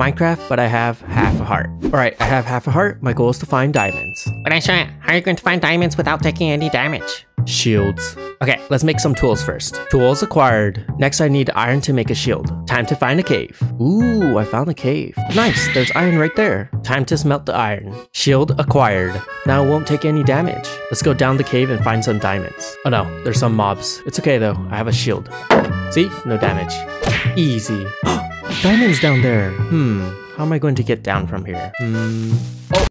Minecraft, but I have half a heart. Alright, I have half a heart. My goal is to find diamonds. But iShoya, how are you going to find diamonds without taking any damage? Shields. Okay, let's make some tools first. Tools acquired. Next, I need iron to make a shield. Time to find a cave. Ooh, I found a cave. Nice, there's iron right there. Time to smelt the iron. Shield acquired. Now it won't take any damage. Let's go down the cave and find some diamonds. Oh no, there's some mobs. It's okay though, I have a shield. See? No damage. Easy. diamonds down there. Hmm, how am I going to get down from here? Hmm. Oh,